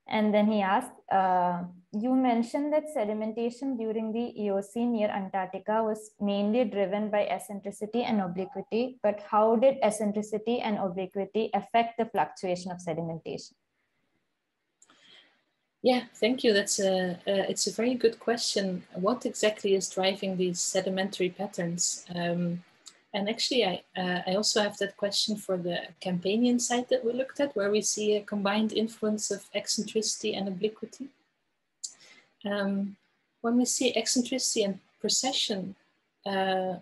And then he asked, uh, you mentioned that sedimentation during the Eocene near Antarctica was mainly driven by eccentricity and obliquity, but how did eccentricity and obliquity affect the fluctuation of sedimentation? Yeah, thank you. That's a, uh, it's a very good question. What exactly is driving these sedimentary patterns? Um, and actually, I, uh, I also have that question for the Campanian site that we looked at, where we see a combined influence of eccentricity and obliquity. Um, when we see eccentricity and precession, uh,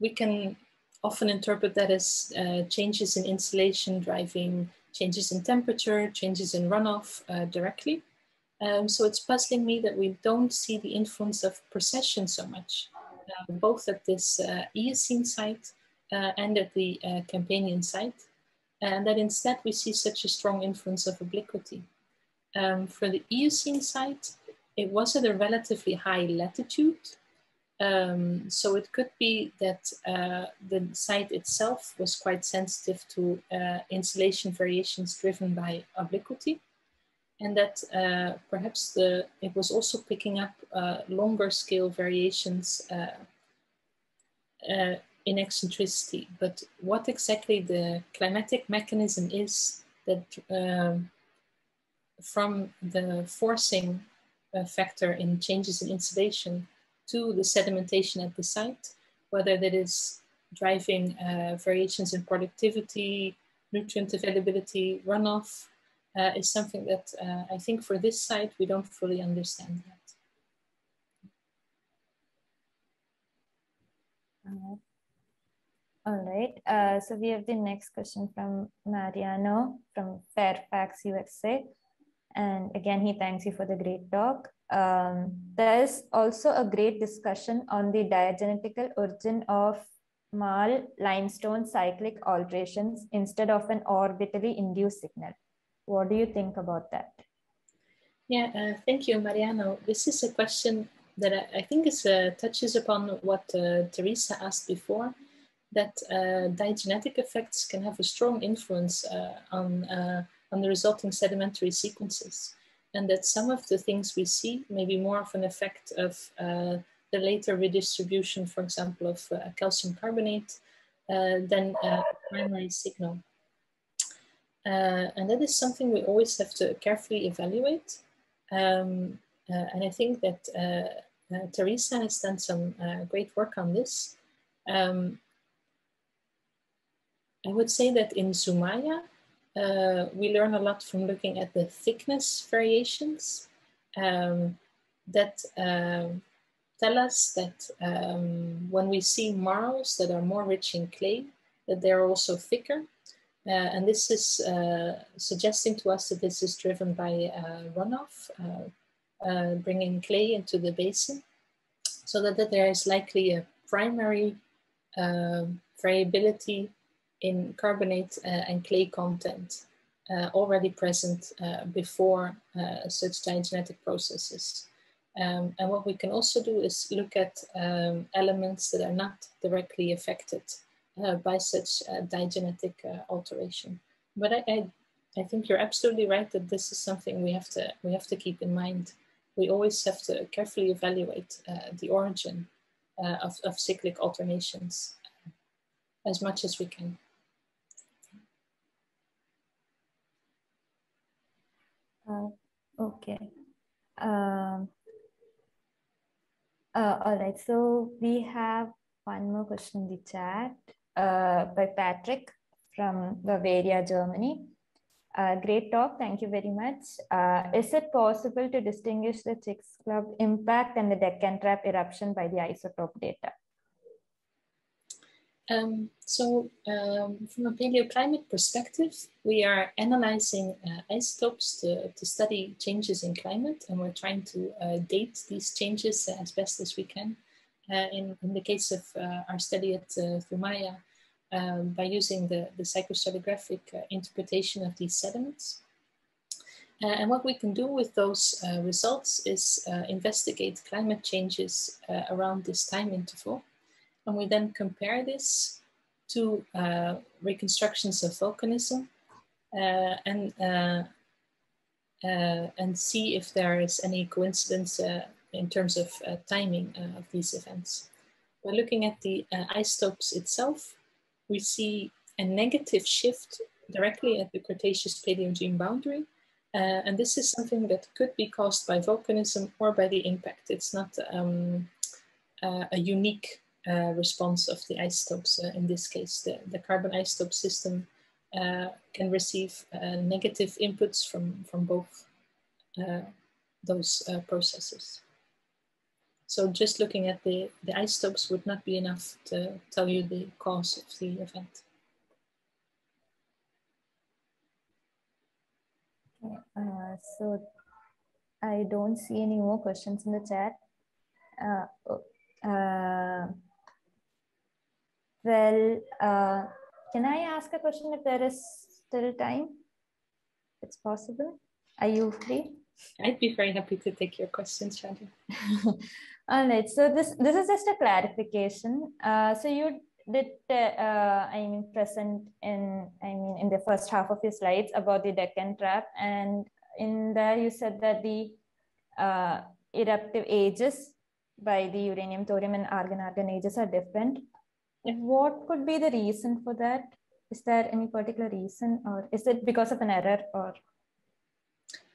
we can often interpret that as uh, changes in insolation driving changes in temperature, changes in runoff uh, directly. Um, so it's puzzling me that we don't see the influence of precession so much. Uh, both at this uh, Eocene site uh, and at the Campanian site, and that instead we see such a strong influence of obliquity. Um, for the Eocene site, it was at a relatively high latitude, Um, so it could be that uh, the site itself was quite sensitive to uh, insolation variations driven by obliquity and that uh, perhaps the, it was also picking up uh, longer scale variations uh, uh, in eccentricity. But what exactly the climatic mechanism is that um, from the forcing factor in changes in insolation to the sedimentation at the site, whether that is driving uh, variations in productivity, nutrient availability, runoff, uh, is something that uh, I think for this site we don't fully understand yet. Uh, all right. Uh, so we have the next question from Mariano from Fairfax, USA. And again, he thanks you for the great talk. Um, there is also a great discussion on the diagenetical origin of Marl limestone cyclic alterations instead of an orbitally induced signal. What do you think about that? Yeah, uh, thank you, Mariano. This is a question that I, I think is uh, touches upon what uh, Teresa asked before, that uh, diagenetic effects can have a strong influence uh, on, uh, on the resulting sedimentary sequences. And that some of the things we see may be more of an effect of the later redistribution, for example, of calcium carbonate than a primary signal. Uh, and that is something we always have to carefully evaluate. Um, uh, and I think that uh, uh Teresa has done some uh, great work on this. Um, I would say that in Zumaia, uh, we learn a lot from looking at the thickness variations um, that um, tell us that um, when we see marls that are more rich in clay, that they're also thicker. Uh, and this is uh, suggesting to us that this is driven by uh, runoff, bringing clay into the basin, so that, that there is likely a primary variability in carbonate and clay content uh, already present uh, before uh, such diagenetic processes. Um, and what we can also do is look at um, elements that are not directly affected uh, by such uh, diagenetic uh, alteration. But I, I, I, think you're absolutely right that this is something we have to we have to keep in mind. We always have to carefully evaluate uh, the origin uh, of, of cyclic alternations as much as we can. Uh, okay. Um, all right, so we have one more question in the chat uh, by Patrick from Bavaria, Germany. Uh, great talk. Thank you very much. Uh, is it possible to distinguish the Chicxulub impact and the Deccan Trap eruption by the isotope data? Um, so um, from a paleoclimate perspective, we are analyzing uh, isotopes to, to study changes in climate, and we're trying to uh, date these changes as best as we can. Uh, in, in the case of uh, our study at uh, Zumaia, um, by using the, the cyclostratigraphic interpretation of these sediments. and what we can do with those results is investigate climate changes around this time interval. And we then compare this to uh, reconstructions of volcanism uh, and uh, and see if there is any coincidence in terms of uh, timing uh, of these events. By looking at the uh, isotopes itself, we see a negative shift directly at the Cretaceous Paleogene boundary. Uh, and this is something that could be caused by volcanism or by the impact. It's not um, uh, a unique uh, response of the isotopes. in this case, the, the carbon isotope system can receive negative inputs from, from both those processes. So just looking at the, the isotopes would not be enough to tell you the cause of the event. Uh, so I don't see any more questions in the chat. Uh, oh, uh, well, uh, can I ask a question if there is still time? It's possible. Are you free? I'd be very happy to take your questions, Shadi. <laughs> All right. So this this is just a clarification. Uh, so you did uh, I mean present in I mean in the first half of your slides about the Deccan trap, and in there you said that the uh, eruptive ages by the uranium, thorium, and argon argon ages are different. What could be the reason for that? Is there any particular reason, or is it because of an error, or?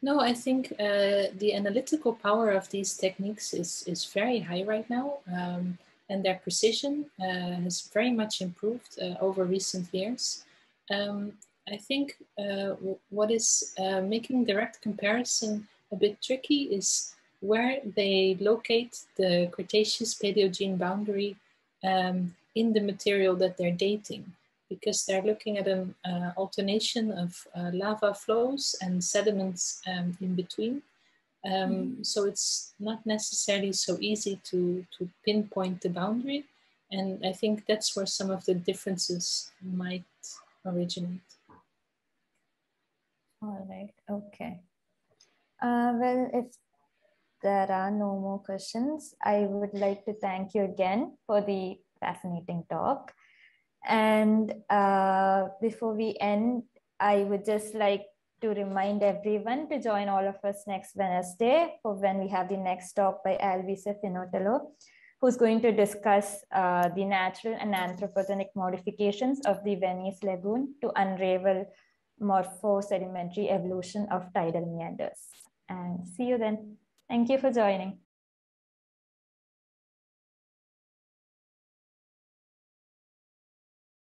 No, I think uh, the analytical power of these techniques is, is very high right now, um, and their precision uh, has very much improved uh, over recent years. Um, I think uh, what is uh, making direct comparison a bit tricky is where they locate the Cretaceous Paleogene boundary um, in the material that they're dating because they're looking at an uh, alternation of uh, lava flows and sediments um, in between. Um, mm. So it's not necessarily so easy to, to pinpoint the boundary. And I think that's where some of the differences might originate. All right, okay. Uh, well, if there are no more questions, I would like to thank you again for the fascinating talk. And uh, before we end, I would just like to remind everyone to join all of us next Wednesday for when we have the next talk by Alvise Finotello, who's going to discuss uh, the natural and anthropogenic modifications of the Venice Lagoon to unravel morpho-sedimentary evolution of tidal meanders. And see you then. Thank you for joining.